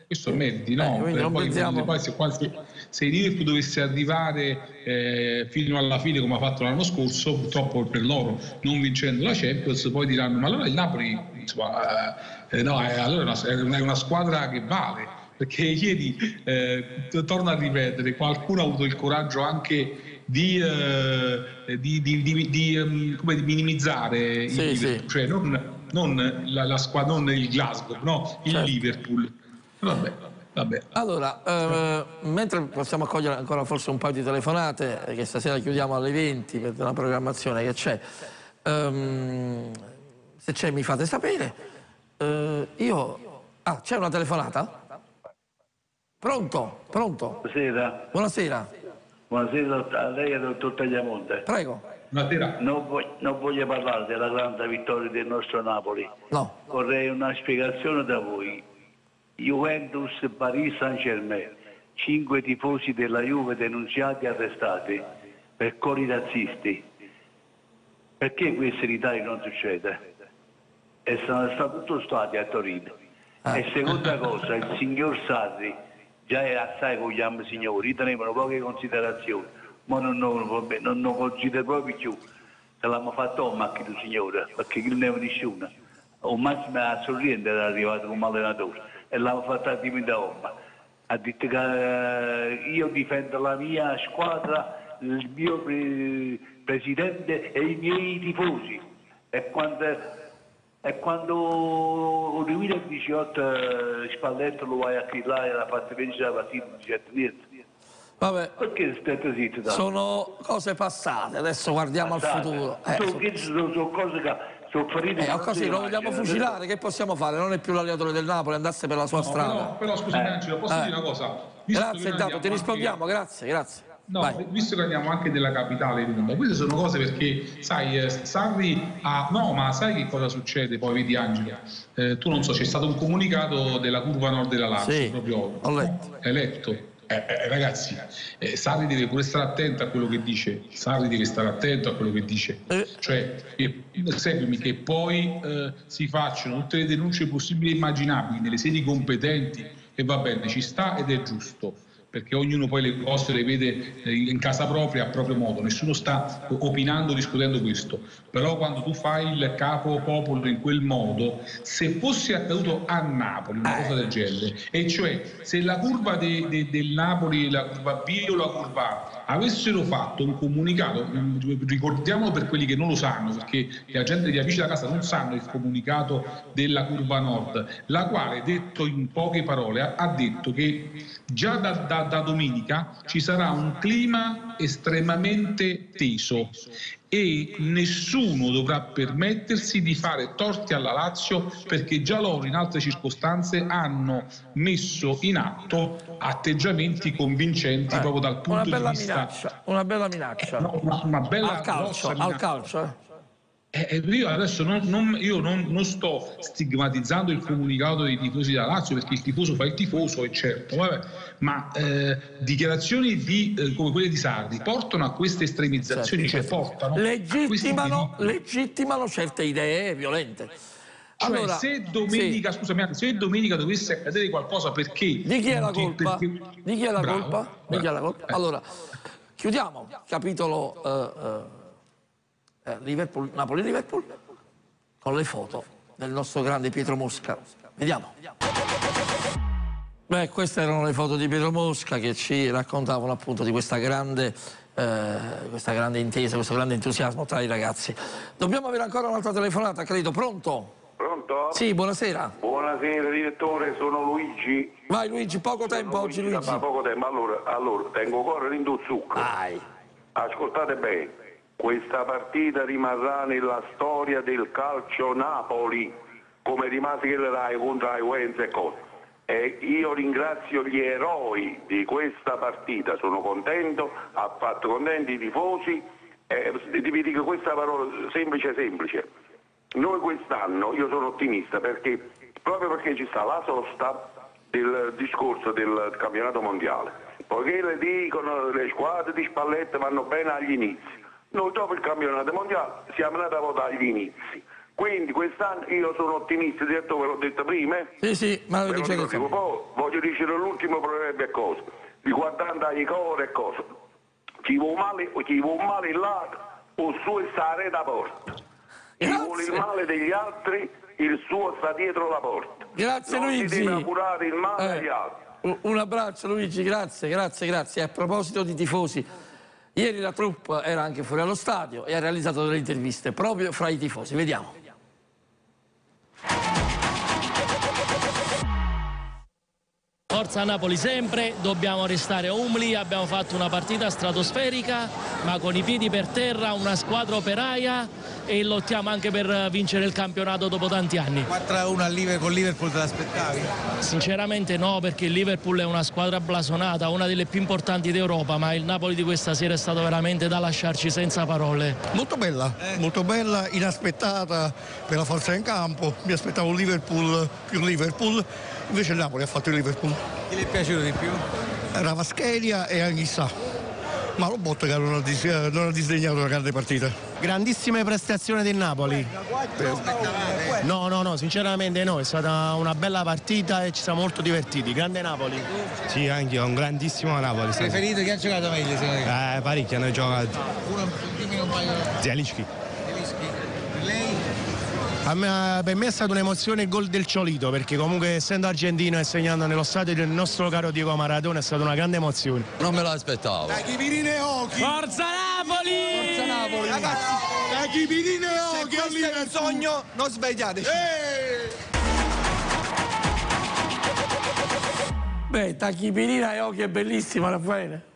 questo meriti, no? Eh, non poi, pensiamo- poi se, quasi- se il Liverpool dovesse arrivare eh, fino alla fine come ha fatto l'anno scorso, purtroppo per loro non vincendo la Champions, poi diranno ma allora il Napoli insomma, eh, no, eh, allora è una, è una squadra che vale. Perché ieri, eh, torno a ripetere, qualcuno ha avuto il coraggio anche di, eh, di, di- di- di minimizzare il Sì, Liverpool, sì. cioè non, non la, la squadra, non il Glasgow, no, il Certo. Liverpool. Vabbè, vabbè. Allora, eh, mentre possiamo accogliere ancora forse un paio di telefonate, eh, che stasera chiudiamo alle 20 per la programmazione che c'è, ehm, se c'è mi fate sapere. Eh, io... Ah, c'è una telefonata? Pronto? Pronto? Buonasera, Buonasera, buonasera a lei e al dottor Tagliamonte. prego. Buonasera. Non, vo- non voglio parlare della grande vittoria del nostro Napoli. No, Vorrei una spiegazione da voi. Juventus Paris Saint Germain, cinque tifosi della Juve denunciati e arrestati per cori razzisti. Perché questo in Italia non succede? E sono stato tutto stati a Torino. E seconda cosa, il signor Sarri già era assai con gli am signori, tenevano poche considerazioni, ma non, non, non, non considero proprio più. Se l'hanno fatto a macchina signore, perché non ne aveva nessuno. O massimo a sorridere era arrivato come allenatore e l'hanno fatta da Omma. Ha detto che eh, io difendo la mia squadra, il mio pre- presidente e i miei tifosi. E quando, e quando nel 2018 eh, Spalletto lo vai a criticare e l'ha fatto vincere la partita, non c'è niente. vabbè, Perché state zitto? da? sono cose passate, adesso guardiamo al futuro. Eh, sono, so- sono, sono cose che sono ferite. eh, così lo vogliamo fucilare, che possiamo fare? Non è più l'allenatore del Napoli, andasse per la sua No, strada. però, però scusami Angelo, posso Eh. dire una cosa? Visto Grazie intanto, ti rispondiamo, anche- grazie, grazie. No, Vai. visto che andiamo anche della capitale di queste sono cose perché, sai, eh, Sarri ha... No, ma sai che cosa succede poi, vedi Angela? Eh, tu non so, c'è stato un comunicato della curva nord della Lazio, Sì, proprio... ho letto. Hai letto? Eh, eh, ragazzi, eh, Sarri deve pure stare attento a quello che dice, Sarri deve stare attento a quello che dice, Eh. cioè, che- seguimi, che poi eh, si facciano tutte le denunce possibili e immaginabili nelle sedi competenti e va bene, ci sta ed è giusto perché ognuno poi le cose le vede eh, in casa propria a proprio modo, nessuno sta opinando, discutendo questo, però quando tu fai il capo popolo in quel modo, se fosse accaduto a Napoli una cosa del genere, e cioè se la curva de- de- del Napoli, la curva B o la curva A, avessero fatto un comunicato, mm, ricordiamolo per quelli che non lo sanno, perché la gente di amici da casa non sanno il comunicato della curva nord, la quale, detto in poche parole, ha- detto che già da, da- da domenica ci sarà un clima estremamente teso e nessuno dovrà permettersi di fare torti alla Lazio perché già loro in altre circostanze hanno messo in atto atteggiamenti convincenti Eh, proprio dal punto di vista minaccia, una bella minaccia. No, una, una bella al calcio, al calcio, eh. Eh, io adesso non, non, io non, non, sto stigmatizzando il comunicato dei tifosi della Lazio perché il tifoso fa il tifoso e certo, vabbè, ma eh, dichiarazioni di, eh, come quelle di Sardi portano a queste estremizzazioni, certo, cioè portano legittimano, legittimano certe idee violente. Cioè, allora, se domenica, sì. scusami, se domenica dovesse accadere qualcosa perché... Di chi è la colpa? Perché... Di chi è la bravo, colpa? Bravo. Di chi è la colpa? Allora, chiudiamo capitolo uh, uh, Liverpool, Napoli-Liverpool con le foto del nostro grande Pietro Mosca. Vediamo. Beh, queste erano le foto di Pietro Mosca che ci raccontavano appunto di questa grande, eh, questa grande intesa, questo grande entusiasmo tra i ragazzi. Dobbiamo avere ancora un'altra telefonata, credo. Pronto? Pronto? Sì, buonasera. Buonasera direttore, sono Luigi. Vai Luigi, poco tempo sono oggi Luigi. Ma poco tempo, allora, allora tengo cuore in zucchero. Vai. Ascoltate bene, questa partita rimarrà nella storia del calcio Napoli, come rimase le Rai contro la Juventus e cose. E io ringrazio gli eroi di questa partita, sono contento, ha fatto contenti i tifosi, eh, vi dico questa parola semplice semplice. Noi quest'anno, io sono ottimista perché proprio perché ci sta la sosta del discorso del campionato mondiale, poiché le dicono le squadre di Spalletta vanno bene agli inizi, noi dopo il campionato mondiale siamo andati a votare agli inizi. Quindi quest'anno io sono ottimista, detto ve l'ho detto prima. Eh? Sì, sì, ma lo dice Poi voglio dire l'ultimo problema è cosa, riguardando ai cori e cosa. Chi vuole male, chi vuole male là, o su e stare da porta. Chi vuole il male degli altri, il suo sta dietro la porta. Grazie non Luigi. Si deve curare il male eh, agli altri. Un abbraccio Luigi, grazie, grazie, grazie. A proposito di tifosi, ieri la troupe era anche fuori allo stadio e ha realizzato delle interviste proprio fra i tifosi. Vediamo. Forza Napoli sempre, dobbiamo restare umili, abbiamo fatto una partita stratosferica ma con i piedi per terra, una squadra operaia e lottiamo anche per vincere il campionato dopo tanti anni. 4-1 al Liverpool, con Liverpool te l'aspettavi? Sinceramente no perché il Liverpool è una squadra blasonata, una delle più importanti d'Europa ma il Napoli di questa sera è stato veramente da lasciarci senza parole. Molto bella, eh. molto bella, inaspettata per la forza in campo, mi aspettavo un Liverpool più Liverpool invece il Napoli ha fatto il Liverpool. Chi le è piaciuto di più? Ravaschelia e Anghissà. Ma lo botto che non ha, dis non ha disdegnato una grande partita. Grandissime prestazioni del Napoli. No, no, no, sinceramente no, è stata una bella partita e ci siamo molto divertiti. Grande Napoli. Sì, anche io, un grandissimo Napoli. Preferito chi ha giocato meglio secondo te? Eh, parecchi hanno giocato. Uno, dimmi un paio. Zielinski. Me, per me è stata un'emozione il gol del Ciolito perché comunque essendo argentino e segnando nello stadio del nostro caro Diego Maradona è stata una grande emozione. Non me l'aspettavo. Dai Chipirine Occhi! Forza Napoli! Forza Napoli! Ragazzi, dai Chipirine Occhi! Se questo è il sogno, non svegliateci! Eeeh! Beh, Tachipirina e occhi è bellissima, Raffaele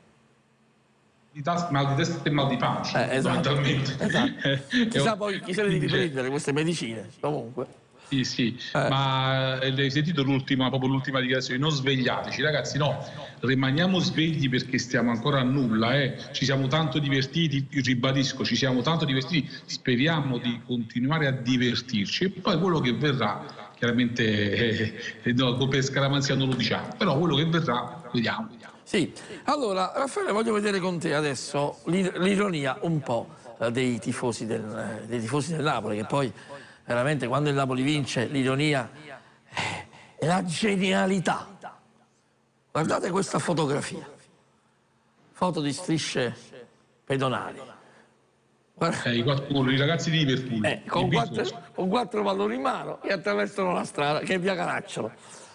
di tas- mal di testa e mal di pancia, eh, esatto. esatto. Chissà poi chi se le devi prendere queste medicine, comunque. Sì, sì, eh. ma eh, hai sentito l'ultima, proprio l'ultima dichiarazione, non svegliateci, ragazzi, no, rimaniamo svegli perché stiamo ancora a nulla, eh. ci siamo tanto divertiti, ribadisco, ci siamo tanto divertiti, speriamo di continuare a divertirci e poi quello che verrà, chiaramente, eh, eh no, per scaramanzia non lo diciamo, però quello che verrà, vediamo. Sì, allora Raffaele voglio vedere con te adesso l'ironia un po' eh, dei tifosi, del, eh, dei tifosi del Napoli, che poi veramente quando il Napoli vince l'ironia è la genialità. Guardate questa fotografia, foto di strisce pedonali. Eh, i, quattro, i, ragazzi di Liverpool. Eh, con, quattro, con, quattro, palloni in mano che attraversano la strada, che è via Caracciolo.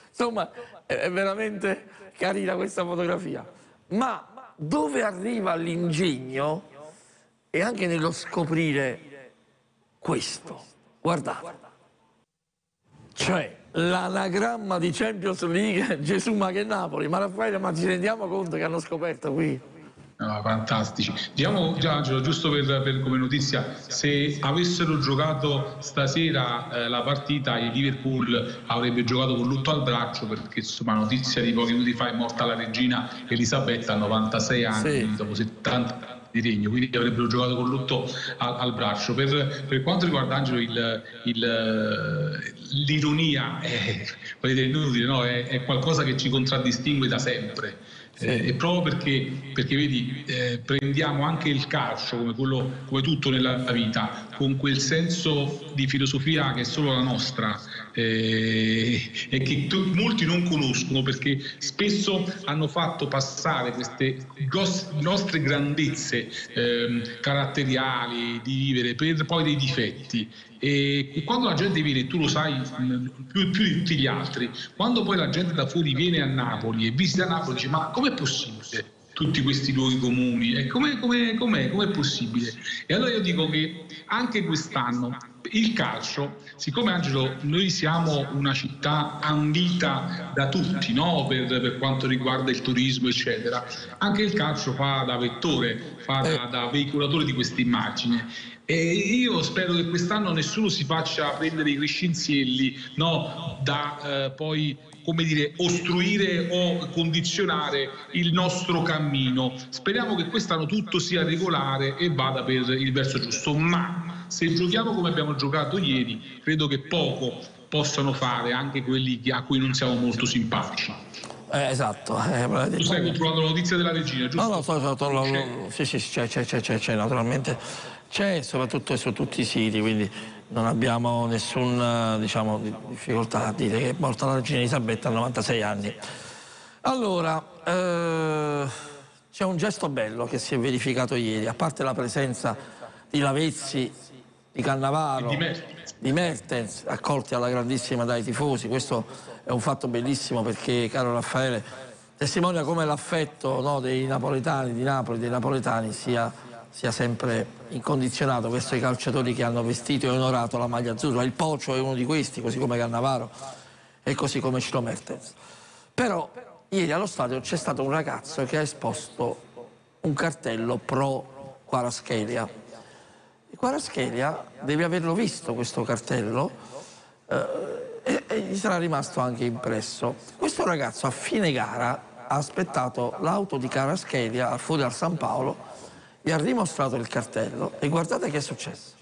Insomma, è veramente carina questa fotografia, ma dove arriva l'ingegno è anche nello scoprire questo. Guardate. Cioè, l'anagramma di Champions League, Gesù ma che Napoli, ma Raffaele, ma ci rendiamo conto che hanno scoperto qui Ah, fantastici. Diciamo già Angelo, giusto per, per, come notizia, se avessero giocato stasera eh, la partita il Liverpool avrebbe giocato con lutto al braccio perché insomma notizia di pochi minuti fa è morta la regina Elisabetta a 96 anni sì. dopo 70 anni di regno, quindi avrebbero giocato con lutto al, al braccio. Per, per, quanto riguarda Angelo il, il, l'ironia è, inutile, no? è, è qualcosa che ci contraddistingue da sempre eh, proprio perché, perché vedi, eh, prendiamo anche il calcio come, quello, come tutto nella vita, con quel senso di filosofia che è solo la nostra eh, e che tu, molti non conoscono perché spesso hanno fatto passare queste nostre grandezze ehm, caratteriali di vivere per poi dei difetti e quando la gente viene, tu lo sai mm, più, più, di tutti gli altri, quando poi la gente da fuori viene a Napoli e visita Napoli dice ma com'è possibile tutti questi luoghi comuni? E com'è, com'è, com'è, com'è possibile? E allora io dico che anche quest'anno il calcio, siccome Angelo noi siamo una città ambita da tutti no? per, per, quanto riguarda il turismo eccetera, anche il calcio fa da vettore, fa da, eh. da veicolatore di questa immagine e io spero che quest'anno nessuno si faccia prendere i crescenzielli no, da eh, poi come dire, ostruire o condizionare il nostro cammino. Speriamo che quest'anno tutto sia regolare e vada per il verso giusto, ma se giochiamo come abbiamo giocato ieri, credo che poco possano fare anche quelli a cui non siamo molto simpatici. Eh, esatto. Eh, tu stai controllando la notizia della regina, giusto? No, no, sto, sto, sto, sì, sì, c'è, c'è, c'è, c'è, naturalmente c'è soprattutto su tutti i siti, quindi non abbiamo nessuna diciamo, difficoltà a dire che è morta la regina Elisabetta a 96 anni. Allora, eh, c'è un gesto bello che si è verificato ieri, a parte la presenza di Lavezzi, di Cannavaro, di Mertens. di Mertens, accolti alla grandissima dai tifosi, questo è un fatto bellissimo perché, caro Raffaele, testimonia come l'affetto no, dei napoletani, di Napoli, dei napoletani sia sia sempre incondizionato verso i calciatori che hanno vestito e onorato la maglia azzurra. Il Pocio è uno di questi, così come Cannavaro e così come Ciro Mertens. Però ieri allo stadio c'è stato un ragazzo che ha esposto un cartello pro Quaraschelia. E Quaraschelia deve averlo visto questo cartello eh, e, e gli sarà rimasto anche impresso. Questo ragazzo a fine gara ha aspettato l'auto di Caraschelia fuori al San Paolo gli ha rimostrato il cartello e guardate che è successo.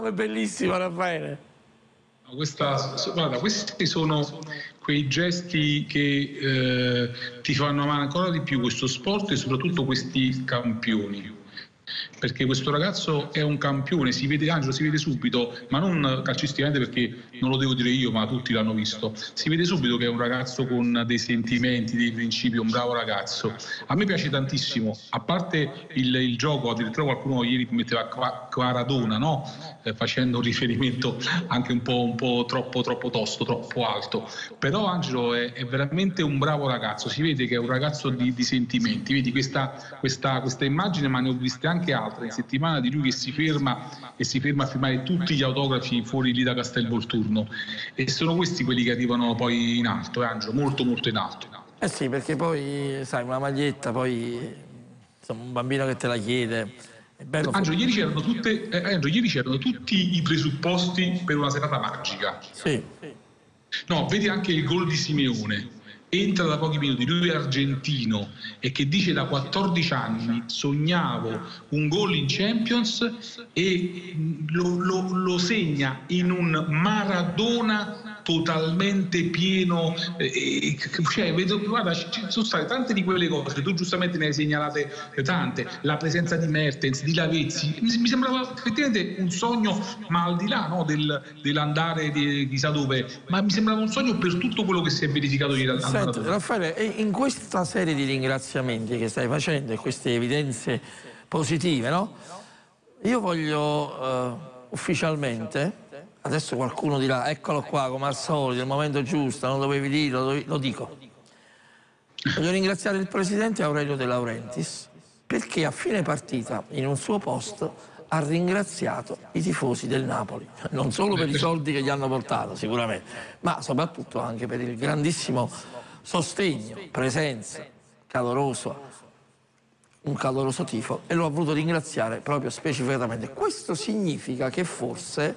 Amo, è bellissima Raffaele. Questa, guarda, questi sono quei gesti che eh, ti fanno amare ancora di più questo sport e soprattutto questi campioni perché questo ragazzo è un campione, si vede Angelo, si vede subito, ma non calcisticamente perché non lo devo dire io, ma tutti l'hanno visto, si vede subito che è un ragazzo con dei sentimenti, dei principi, un bravo ragazzo. A me piace tantissimo, a parte il, il gioco, addirittura qualcuno ieri metteva Quaradona, no? eh, facendo un riferimento anche un po', un po', troppo, troppo tosto, troppo alto, però Angelo è, è, veramente un bravo ragazzo, si vede che è un ragazzo di, di sentimenti, vedi questa, questa, questa immagine, ma ne ho viste anche altre altre in settimana di lui che si ferma e si ferma a firmare tutti gli autografi fuori lì da Castelvolturno e sono questi quelli che arrivano poi in alto, eh, Angelo, molto molto in alto. Eh sì, perché poi sai, una maglietta, poi insomma, un bambino che te la chiede. Angelo, ieri c'erano, tutte, eh, Angelo, ieri c'erano tutti i presupposti per una serata magica. Sì. No, vedi anche il gol di Simeone entra da pochi minuti, lui è argentino e che dice da 14 anni sognavo un gol in Champions e lo, lo, lo segna in un Maradona totalmente pieno, eh, cioè, vedo, guarda, ci sono state tante di quelle cose, tu giustamente ne hai segnalate tante, la presenza di Mertens, di Lavezzi, mi, mi sembrava effettivamente un sogno, ma al di là no, del, dell'andare di, chissà dove, ma mi sembrava un sogno per tutto quello che si è verificato ieri al Senti, Raffaele, in questa serie di ringraziamenti che stai facendo e queste evidenze positive, no? Io voglio uh, ufficialmente adesso qualcuno dirà, eccolo qua, come al solito, nel momento giusto, non dovevi dirlo, lo dico. Voglio ringraziare il presidente Aurelio De Laurentiis perché a fine partita, in un suo post, ha ringraziato i tifosi del Napoli, non solo per i soldi che gli hanno portato sicuramente, ma soprattutto anche per il grandissimo sostegno, presenza, caloroso, un caloroso tifo e lo ha voluto ringraziare proprio specificatamente. Questo significa che forse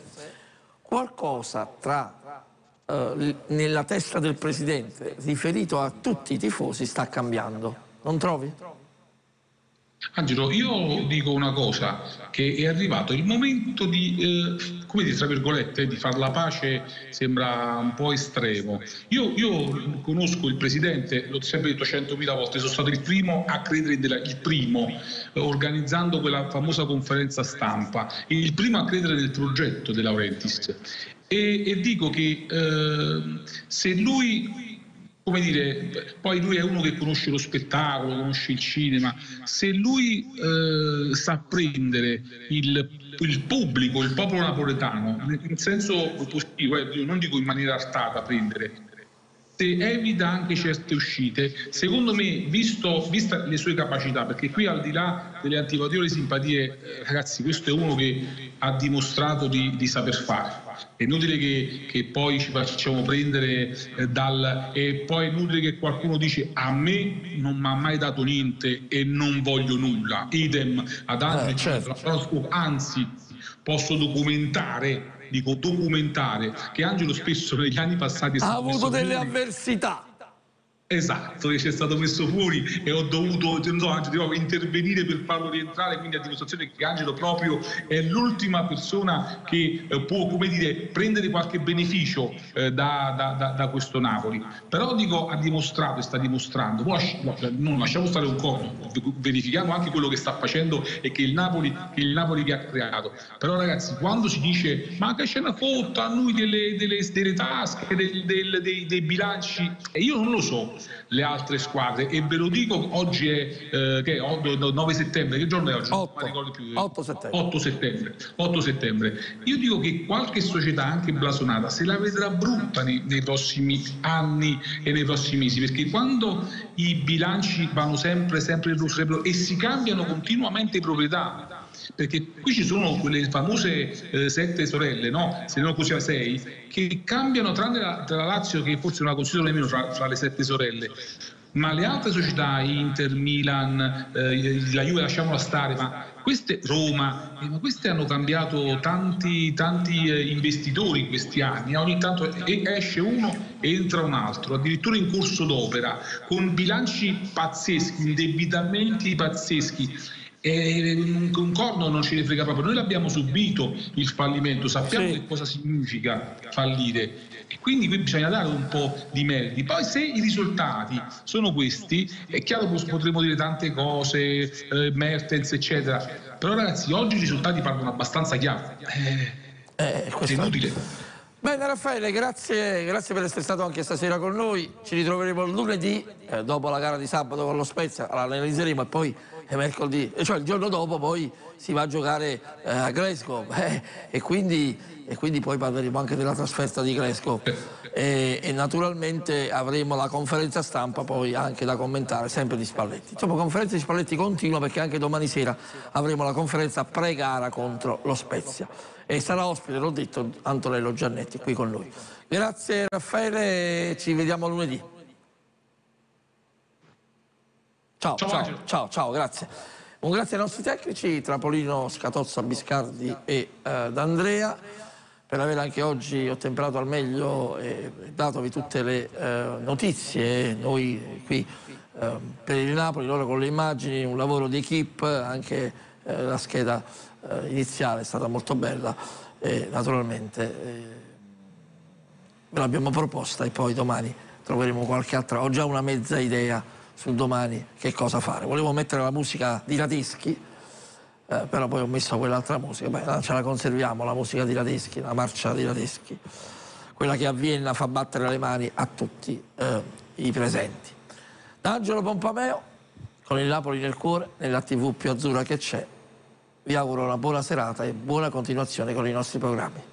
qualcosa tra, eh, nella testa del Presidente riferito a tutti i tifosi sta cambiando, non trovi? Angelo, io dico una cosa, che è arrivato il momento di, eh, come dire, tra virgolette, di far la pace sembra un po' estremo. Io, io conosco il Presidente, l'ho sempre detto centomila volte, sono stato il primo a credere, della, il primo, eh, organizzando quella famosa conferenza stampa, il primo a credere nel progetto De Laurentiis. E, e dico che eh, se lui come dire, poi lui è uno che conosce lo spettacolo, conosce il cinema, se lui eh, sa prendere il, il, pubblico, il popolo napoletano, in senso positivo, eh, non dico in maniera artata prendere, se evita anche certe uscite, secondo me, visto, vista le sue capacità, perché qui al di là delle antipatie simpatie, eh, ragazzi, questo è uno che ha dimostrato di, di saper fare è inutile che, che poi ci facciamo prendere eh, dal... e poi è inutile che qualcuno dice a me non mi ha mai dato niente e non voglio nulla, idem ad altri, eh, certo. anzi posso documentare dico documentare che Angelo spesso negli anni passati ha avuto delle avversità Esatto, che è stato messo fuori e ho dovuto so, intervenire per farlo rientrare, quindi a dimostrazione che Angelo proprio è l'ultima persona che eh, può dire, prendere qualche beneficio eh, da, da, da, da, questo Napoli. Però dico, ha dimostrato e sta dimostrando, poi non lasciamo stare un po', verifichiamo anche quello che sta facendo e che il Napoli, che, il Napoli che ha creato. Però ragazzi, quando si dice ma che c'è una foto a noi delle, delle, delle tasche, del, del, dei, dei bilanci, io non lo so le altre squadre. E ve lo dico oggi è eh, che 9 settembre. Che giorno è oggi? 8, 8 settembre. 8 settembre. 8 settembre. Io dico che qualche società anche blasonata se la vedrà brutta nei, nei prossimi anni e nei prossimi mesi perché quando i bilanci vanno sempre sempre e si cambiano continuamente proprietà perché qui ci sono quelle famose eh, sette sorelle, no? se non così a sei, che cambiano tranne la, tra la Lazio che forse non la considero nemmeno fra, fra le sette sorelle, ma le altre società, Inter, Milan, eh, la Juve lasciamola stare, ma queste, Roma, eh, ma queste hanno cambiato tanti, tanti eh, investitori in questi anni, ogni tanto esce uno e entra un altro, addirittura in corso d'opera, con bilanci pazzeschi, indebitamenti pazzeschi e un corno non ce ne frega proprio. Noi l'abbiamo subito il fallimento, sappiamo sì. che cosa significa fallire e quindi qui bisogna dare un po' di meriti. Poi se i risultati sono questi, è chiaro che potremo dire tante cose, eh, Mertens eccetera, però ragazzi oggi i risultati parlano abbastanza chiaro. Eh, eh, è inutile. Bene Raffaele, grazie, grazie, per essere stato anche stasera con noi. Ci ritroveremo lunedì, eh, dopo la gara di sabato con lo Spezia, la analizzeremo e poi mercoledì, cioè il giorno dopo poi si va a giocare eh, a Glasgow eh, e, quindi, e, quindi, poi parleremo anche della trasferta di Glasgow e, e, naturalmente avremo la conferenza stampa poi anche da commentare sempre di Spalletti. Insomma, conferenza di Spalletti continua perché anche domani sera avremo la conferenza pre-gara contro lo Spezia e sarà ospite, l'ho detto, Antonello Giannetti qui con noi. Grazie Raffaele, ci vediamo lunedì. Ciao, ciao, ciao, ciao, ciao, grazie. Un grazie ai nostri tecnici, Trapolino, Scatozza, Biscardi e eh, D'Andrea, per aver anche oggi ottemperato al meglio e datovi tutte le eh, notizie. Noi qui eh, per il Napoli, loro con le immagini, un lavoro di equip, anche eh, la scheda eh, iniziale è stata molto bella e naturalmente eh, l'abbiamo proposta e poi domani troveremo qualche altra, ho già una mezza idea sul domani che cosa fare. Volevo mettere la musica di Radeschi, eh, però poi ho messo quell'altra musica. Beh, ce la conserviamo, la musica di Radeschi, la marcia di Radeschi, quella che a Vienna fa battere le mani a tutti eh, i presenti. Da Angelo Pompameo, con il Napoli nel cuore, nella TV più azzurra che c'è, vi auguro una buona serata e buona continuazione con i nostri programmi.